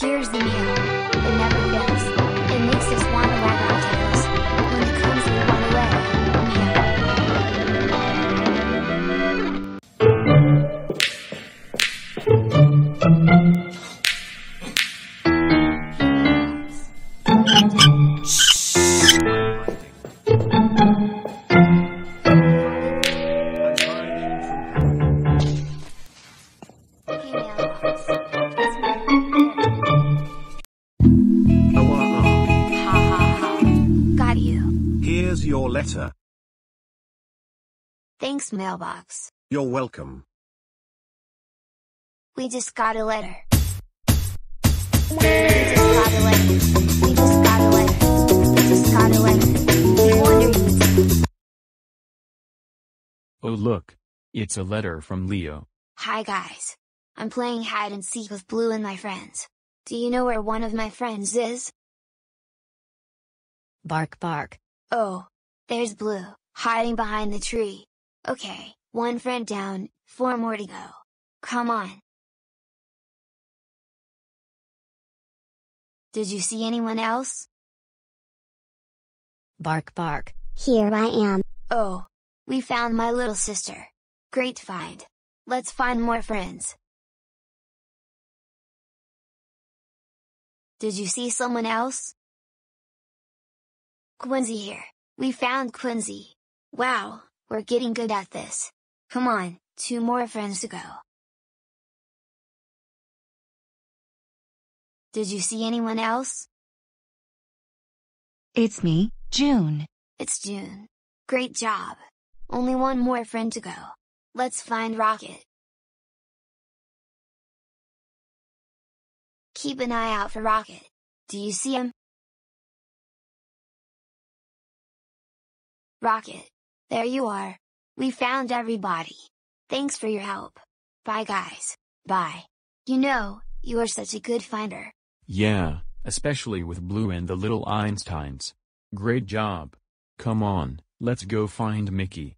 Here's the meal. It never fails. It makes us want to wag our tails. When it comes we want to let Here's your letter. Thanks, mailbox. You're welcome. We just got a letter. We just got a letter. We just got a letter. We just got a letter. We wonder who's. Oh look. It's a letter from Leo. Hi guys. I'm playing hide and seek with Blue and my friends. Do you know where one of my friends is? Bark bark. Oh. There's Blue, hiding behind the tree. Okay, one friend down, four more to go. Come on. Did you see anyone else? Bark bark. Here I am. Oh, we found my little sister. Great find. Let's find more friends. Did you see someone else? Quincy here. We found Quincy. Wow, we're getting good at this. Come on, two more friends to go. Did you see anyone else? It's me, June. It's June. Great job. Only one more friend to go. Let's find Rocket. Keep an eye out for Rocket. Do you see him? Rocket. There you are. We found everybody. Thanks for your help. Bye guys. Bye. You know, you are such a good finder. Yeah, especially with Blue and the little Einsteins. Great job. Come on, let's go find Mickey.